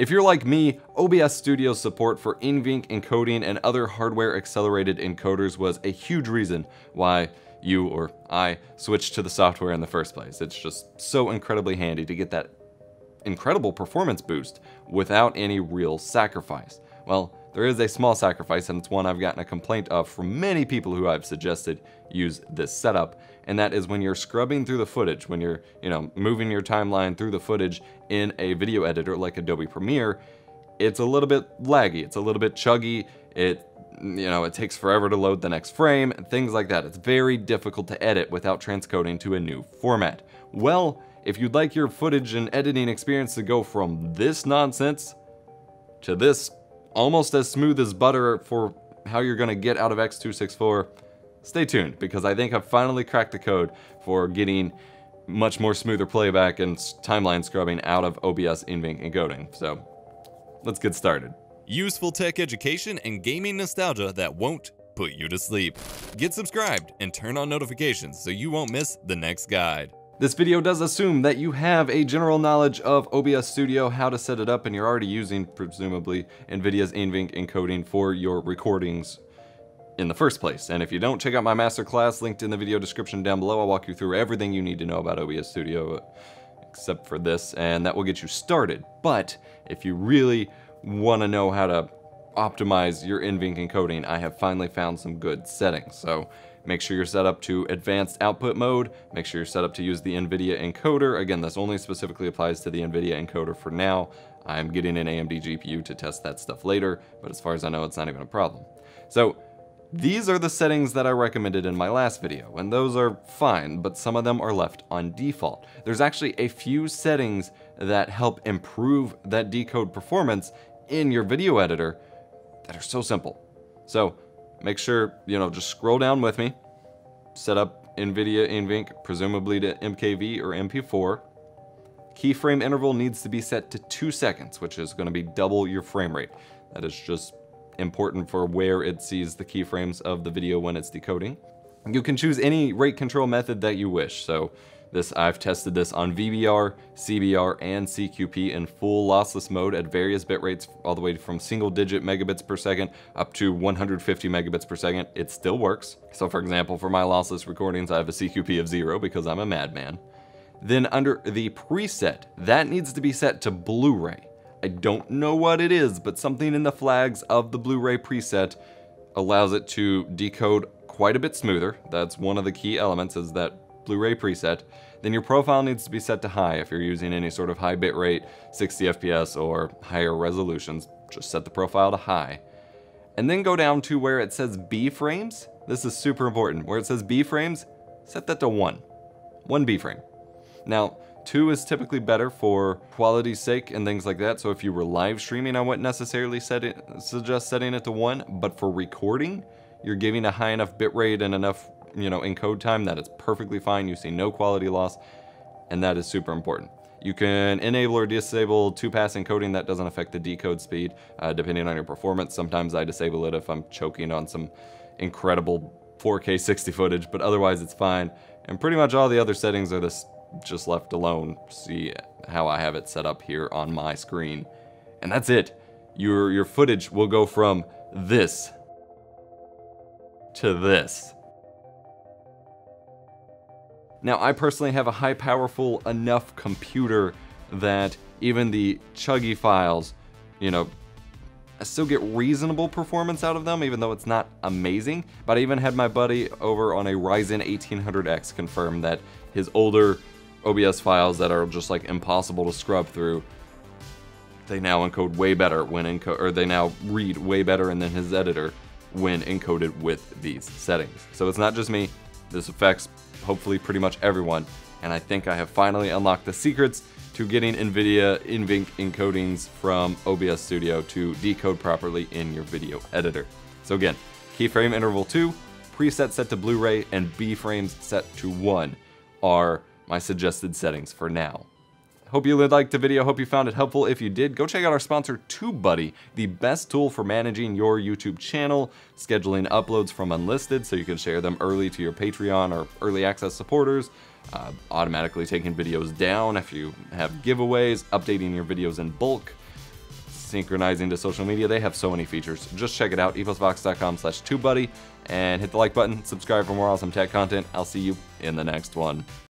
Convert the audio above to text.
If you're like me, OBS Studio's support for NVENC encoding and other hardware accelerated encoders was a huge reason why you or I switched to the software in the first place. It's just so incredibly handy to get that incredible performance boost without any real sacrifice. Well, there is a small sacrifice, and it's one I've gotten a complaint of from many people who I've suggested use this setup, and that is when you're scrubbing through the footage, when you're, you know, moving your timeline through the footage in a video editor like Adobe Premiere, it's a little bit laggy, it's a little bit chuggy, it you know, it takes forever to load the next frame, and things like that. It's very difficult to edit without transcoding to a new format. Well, if you'd like your footage and editing experience to go from this nonsense to this almost as smooth as butter for how you're gonna get out of X264, stay tuned because I think I've finally cracked the code for getting much more smoother playback and timeline scrubbing out of OBS NVENC encoding. So let's get started. Useful tech education and gaming nostalgia that won't put you to sleep. Get subscribed and turn on notifications so you won't miss the next guide. This video does assume that you have a general knowledge of OBS Studio, how to set it up, and you're already using, presumably, NVIDIA's NVENC encoding for your recordings in the first place. And if you don't, check out my masterclass linked in the video description down below. I'll walk you through everything you need to know about OBS Studio, uh, except for this, and that will get you started. But if you really want to know how to optimize your NVENC encoding, I have finally found some good settings. So Make sure you're set up to advanced output mode. Make sure you're set up to use the NVIDIA encoder. Again, this only specifically applies to the NVIDIA encoder for now. I'm getting an AMD GPU to test that stuff later, but as far as I know, it's not even a problem. So these are the settings that I recommended in my last video, and those are fine, but some of them are left on default. There's actually a few settings that help improve that decode performance in your video editor that are so simple. So make sure, you know, just scroll down with me, set up NVIDIA NVENC, presumably to MKV or MP4. Keyframe interval needs to be set to two seconds, which is gonna be double your frame rate. That is just important for where it sees the keyframes of the video when it's decoding. You can choose any rate control method that you wish. So this I've tested this on VBR, CBR, and CQP in full lossless mode at various bit rates all the way from single digit megabits per second up to 150 megabits per second. It still works. So for example, for my lossless recordings, I have a CQP of zero because I'm a madman. Then under the preset, that needs to be set to Blu-ray. I don't know what it is, but something in the flags of the Blu-ray preset allows it to decode quite a bit smoother. That's one of the key elements is that Blu-ray preset, then your profile needs to be set to high if you're using any sort of high bitrate, 60 FPS or higher resolutions, just set the profile to high. And then go down to where it says B frames. This is super important. Where it says B frames, set that to one. One B frame. Now, two is typically better for quality's sake and things like that. So if you were live streaming, I wouldn't necessarily set it, suggest setting it to one, but for recording, you're giving a high enough bitrate and enough you know, encode time, that is perfectly fine. You see no quality loss, and that is super important. You can enable or disable two-pass encoding. That doesn't affect the decode speed, uh, depending on your performance. Sometimes I disable it if I'm choking on some incredible 4K 60 footage, but otherwise it's fine. And pretty much all the other settings are this just left alone. See how I have it set up here on my screen. And that's it. Your, your footage will go from this to this. Now, I personally have a high powerful enough computer that even the chuggy files, you know, I still get reasonable performance out of them, even though it's not amazing. But I even had my buddy over on a Ryzen 1800X confirm that his older OBS files that are just like impossible to scrub through, they now encode way better when encode, or they now read way better than his editor when encoded with these settings. So it's not just me, this affects hopefully pretty much everyone, and I think I have finally unlocked the secrets to getting NVIDIA NVENC encodings from OBS Studio to decode properly in your video editor. So again, keyframe interval 2, preset set to Blu-ray, and B-frames set to 1 are my suggested settings for now. Hope you liked the video, hope you found it helpful. If you did, go check out our sponsor TubeBuddy, the best tool for managing your YouTube channel, scheduling uploads from unlisted so you can share them early to your Patreon or early access supporters, uh, automatically taking videos down if you have giveaways, updating your videos in bulk, synchronizing to social media. They have so many features. Just check it out, eposvox.com slash TubeBuddy, and hit the like button, subscribe for more awesome tech content. I'll see you in the next one.